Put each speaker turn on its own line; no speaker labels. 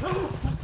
Oh!